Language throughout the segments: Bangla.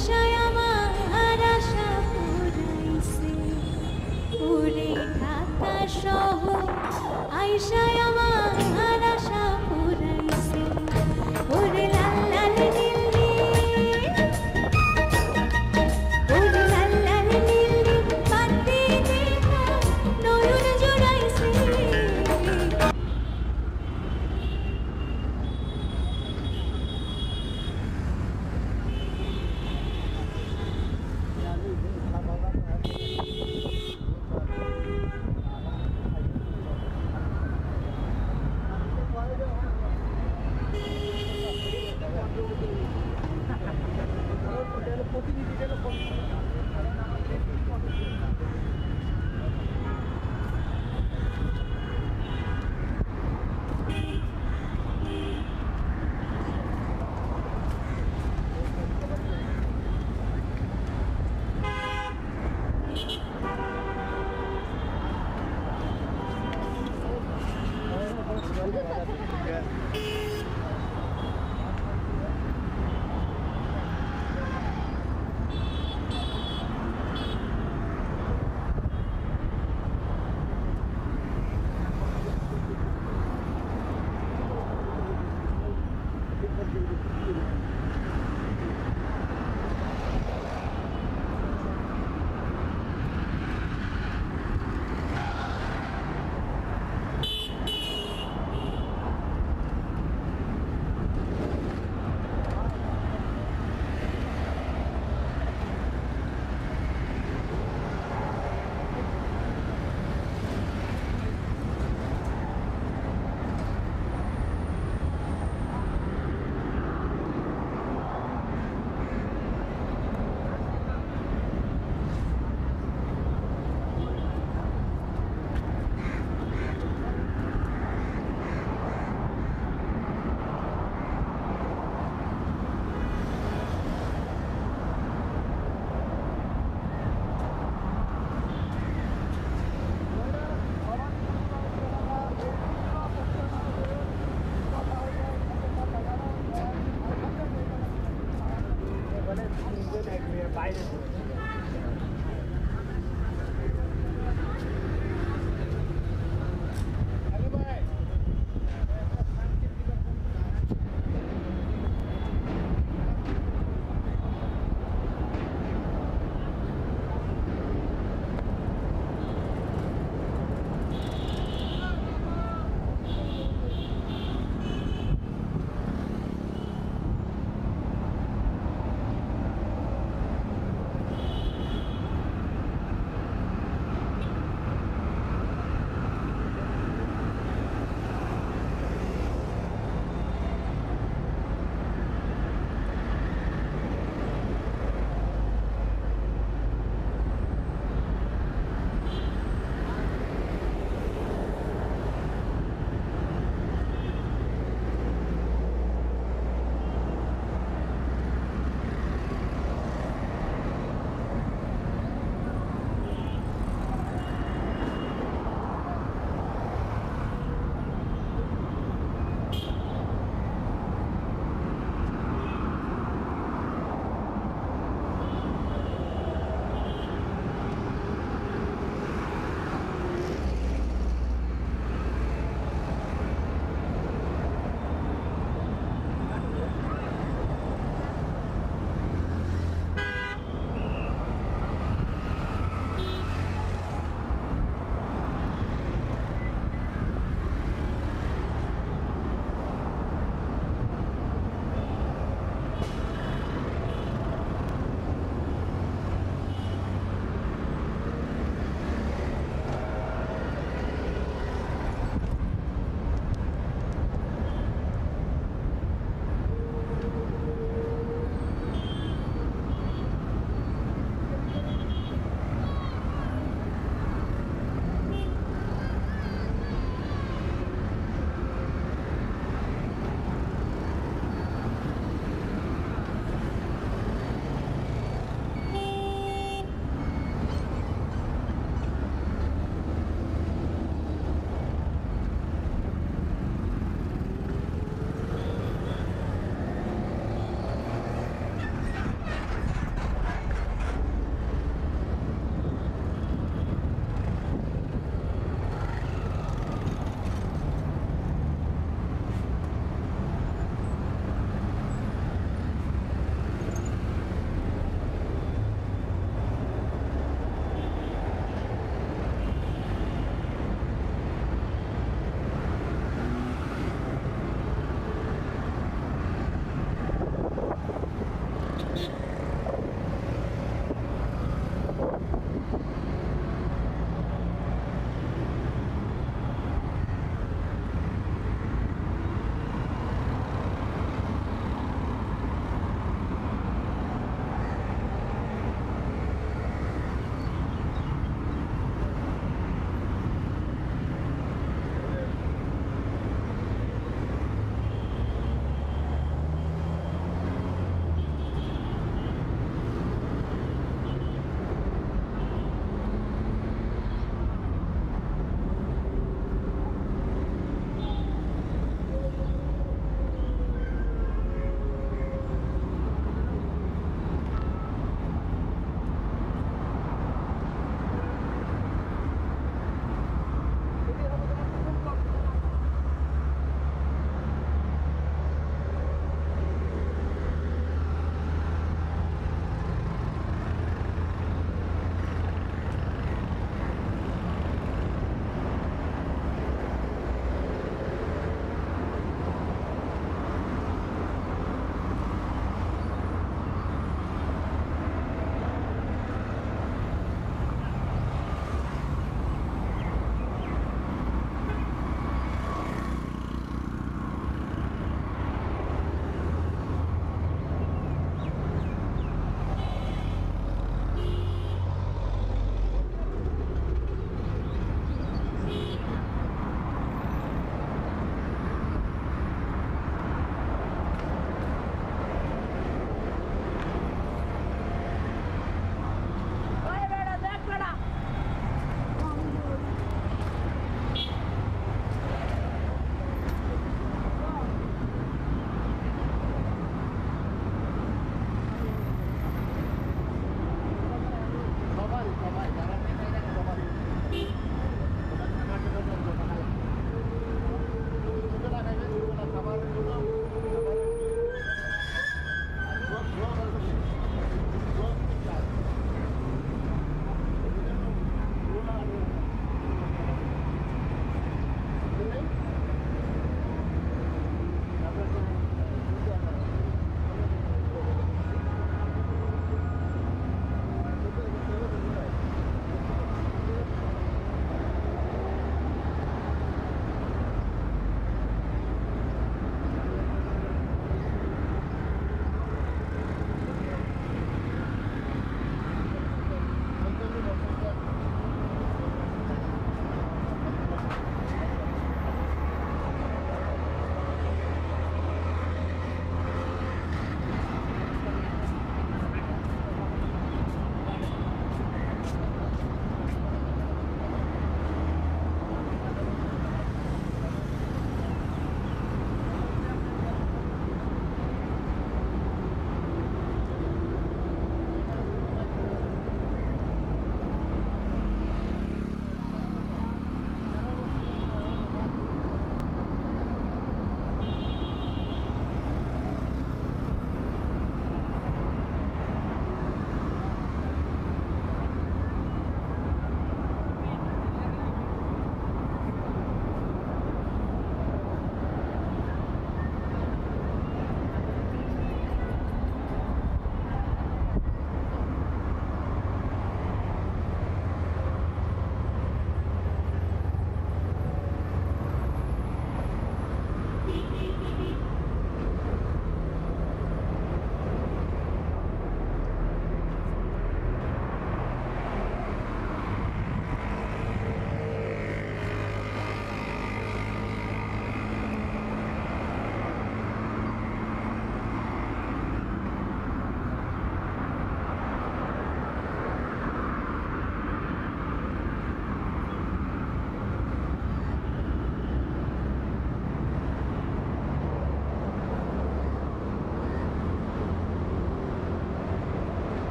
আয়সায় আমার আশা পুরাইছে পুরে খাতা সহ আয়সায় আমার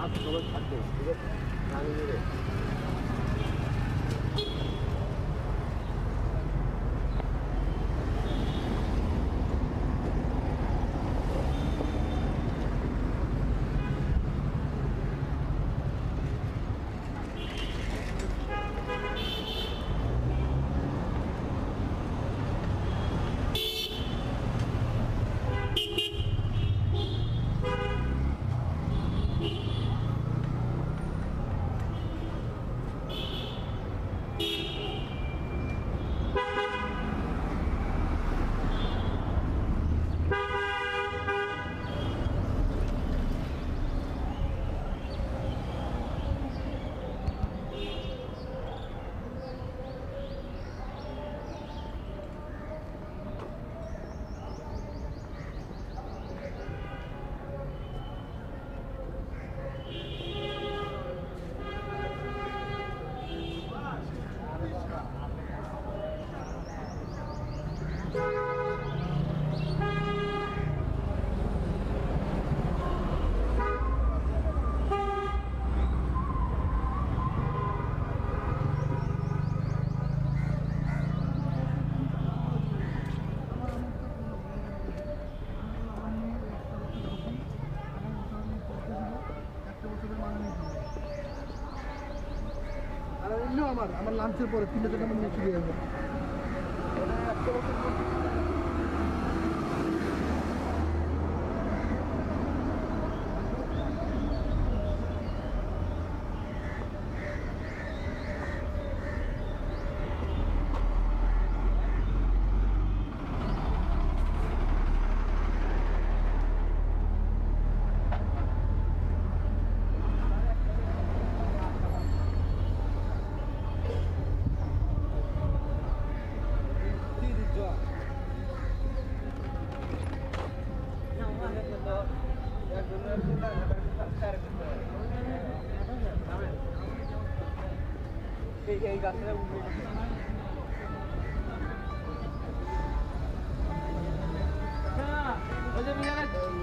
앞에 저걸 찾고, 이거, 나는 이래. লাঞ্চের পরে তিনটে থেকে আমি নিয়ে চলে যাব।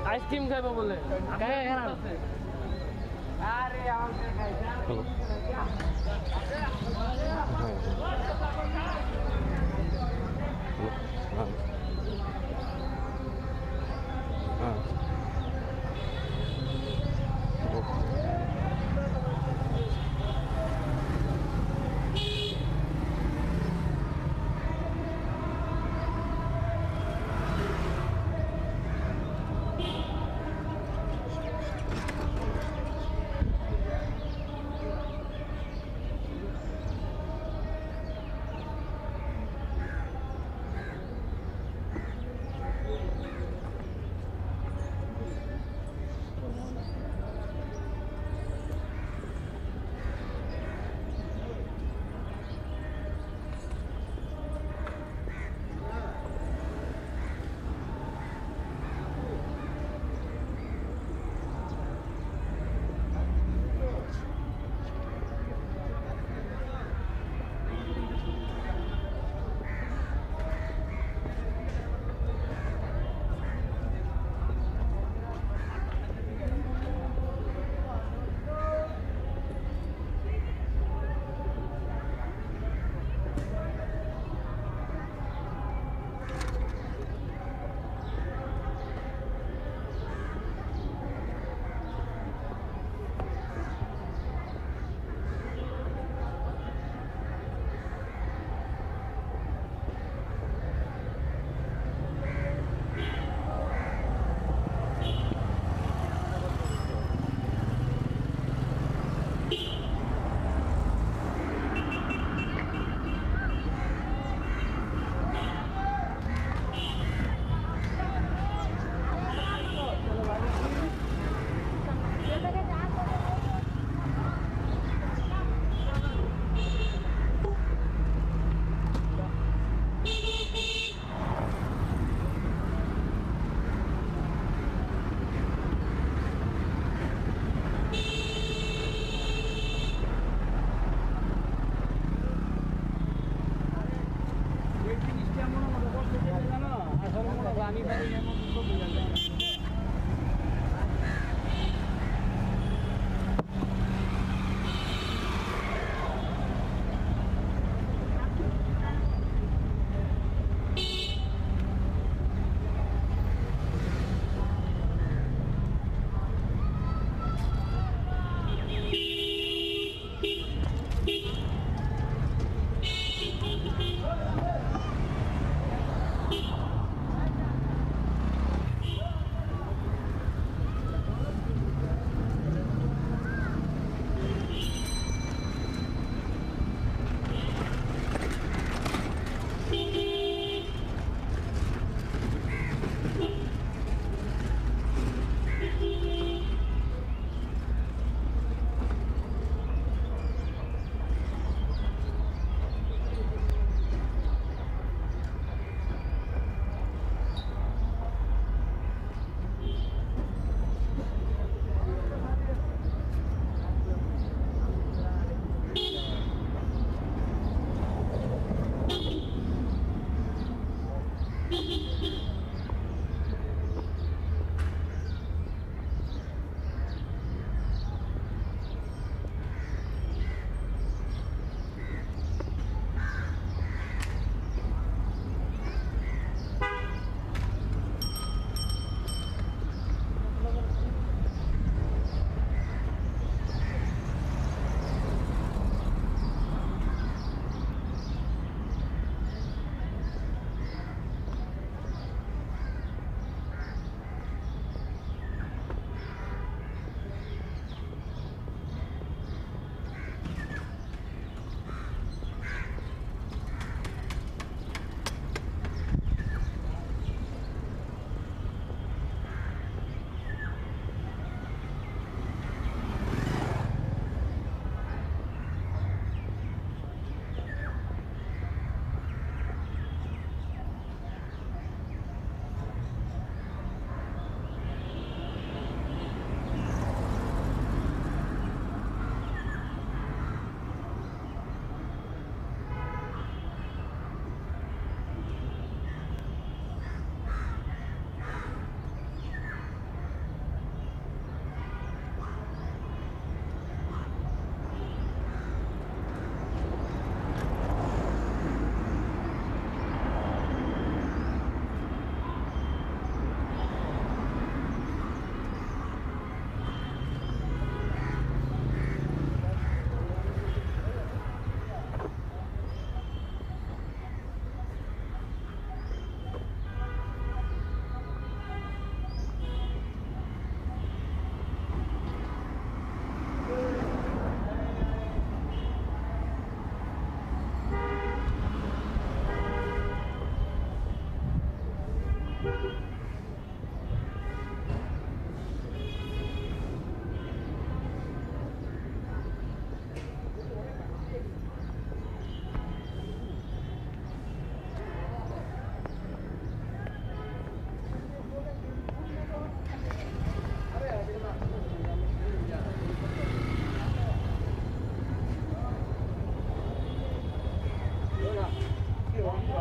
আইসক্রিম খাব বলে। হ্যাঁ, হ্যাঁ, হ্যাঁ। আরে আমাকে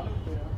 Yeah.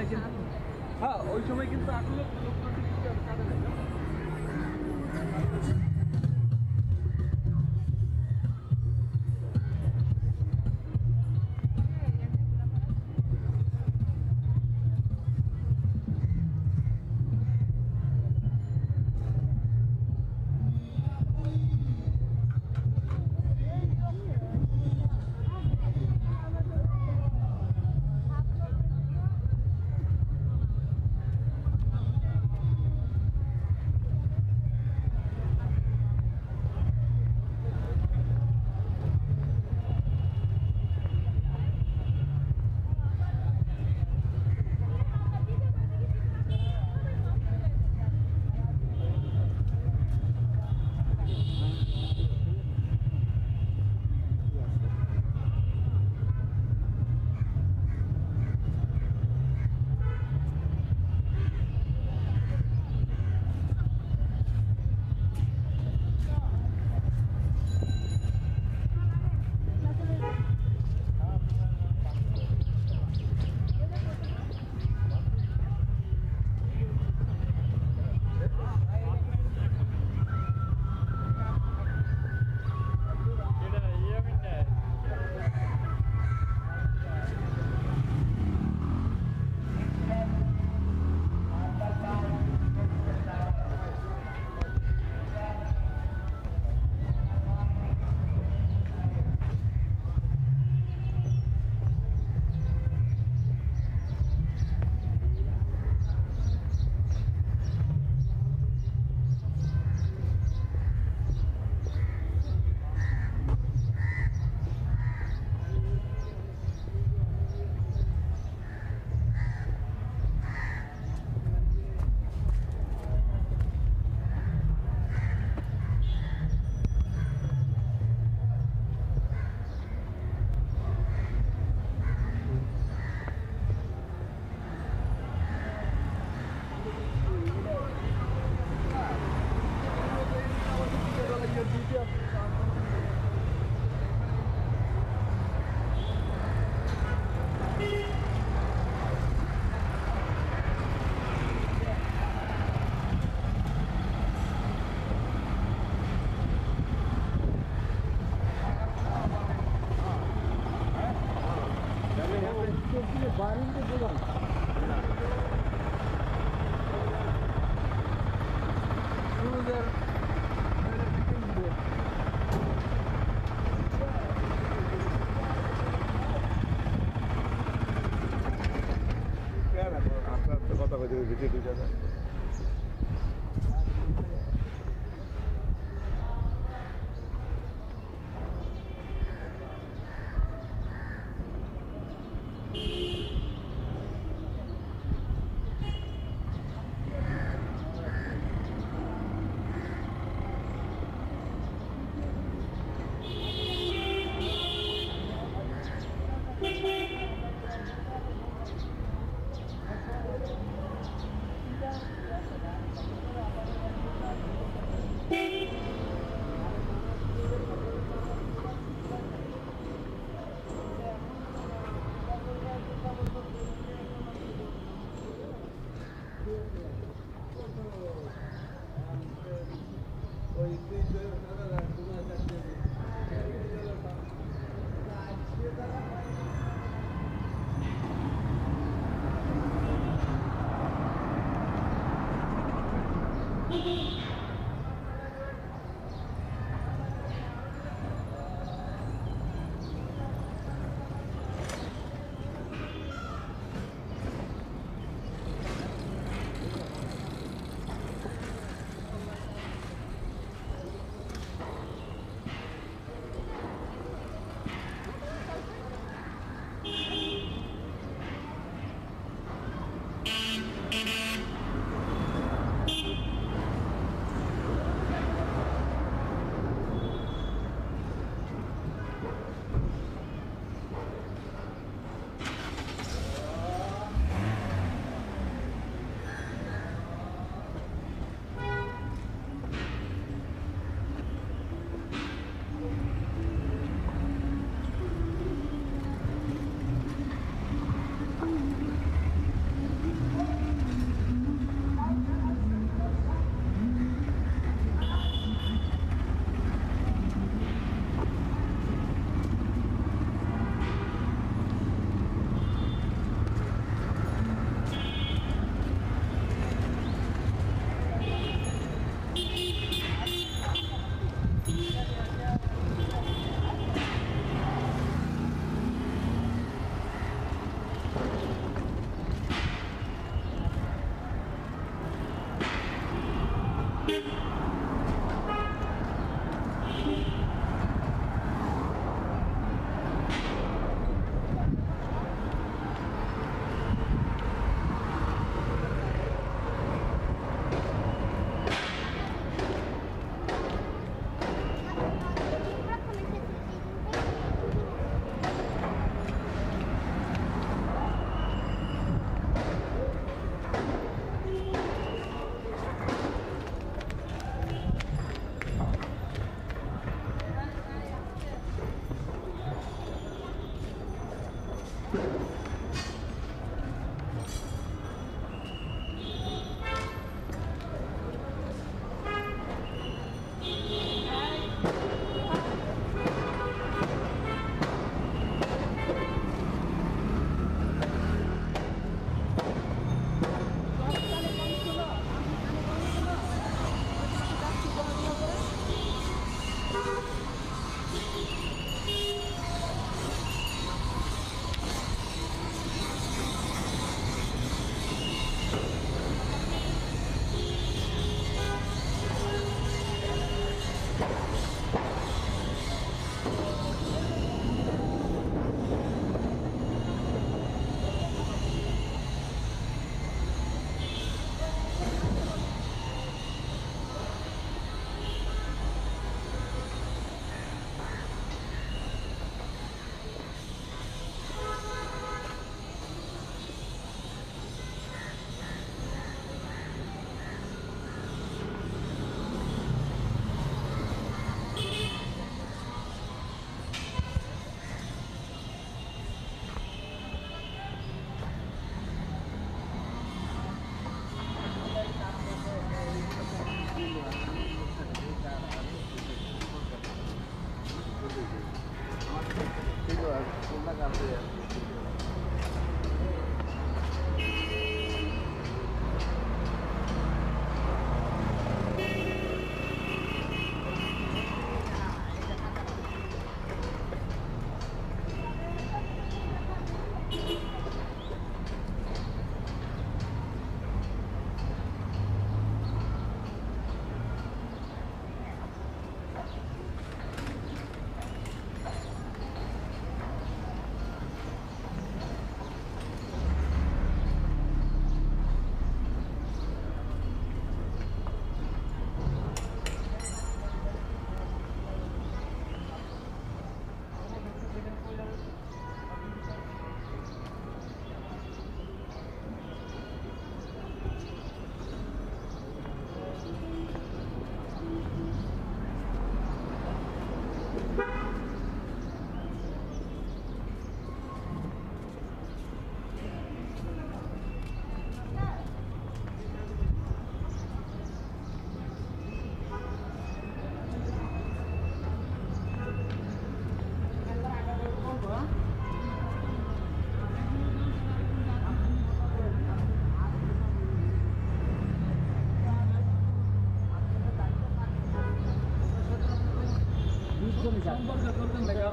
সময় কিন্তু হ্যাঁ ওই সময় কিন্তু আসলে Hee hee.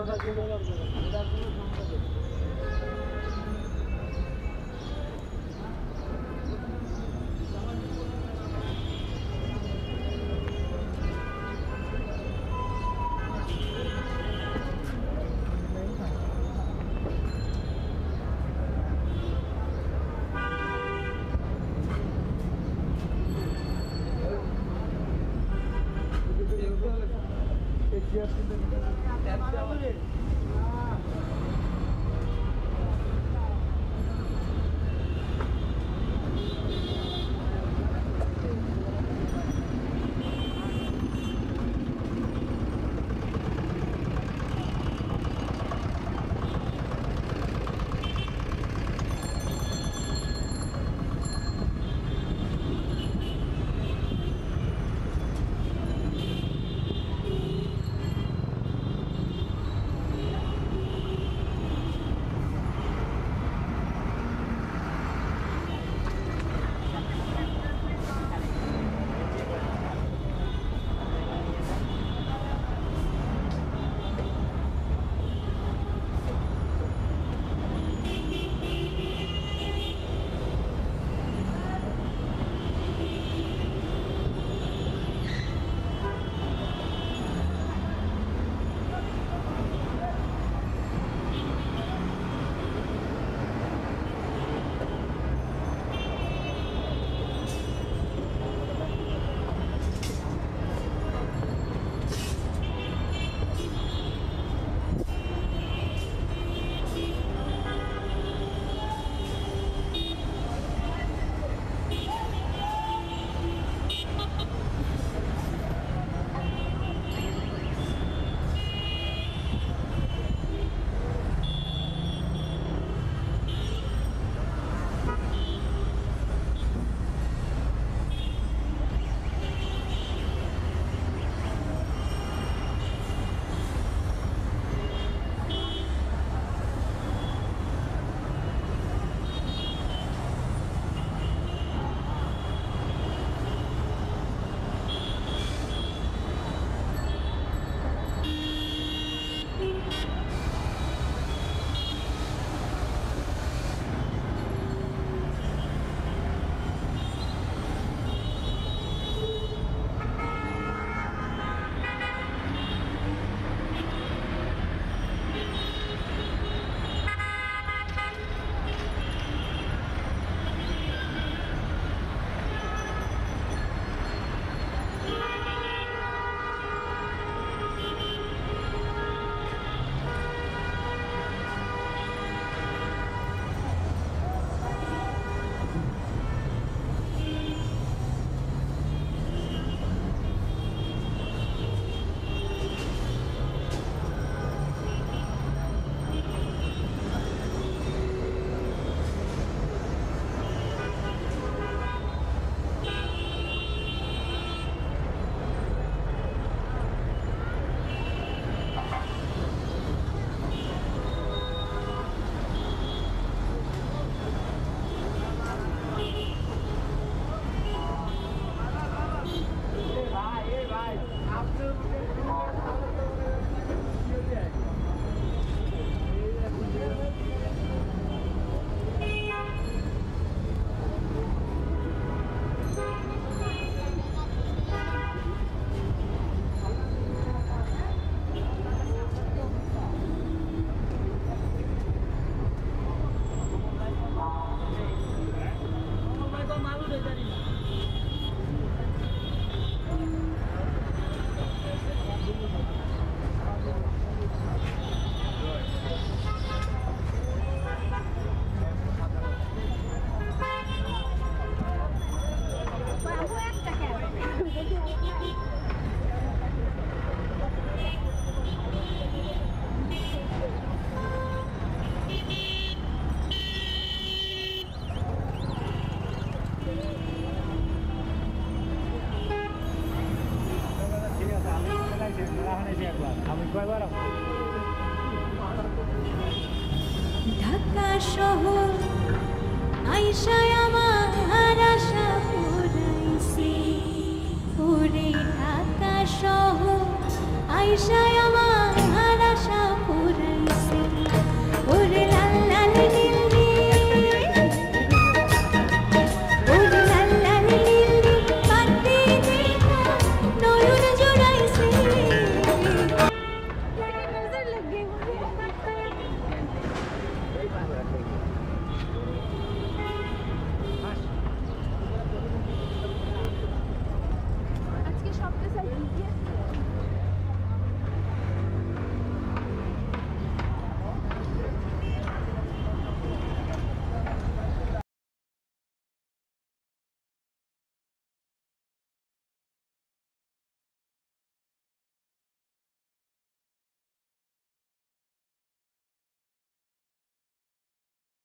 Gracias.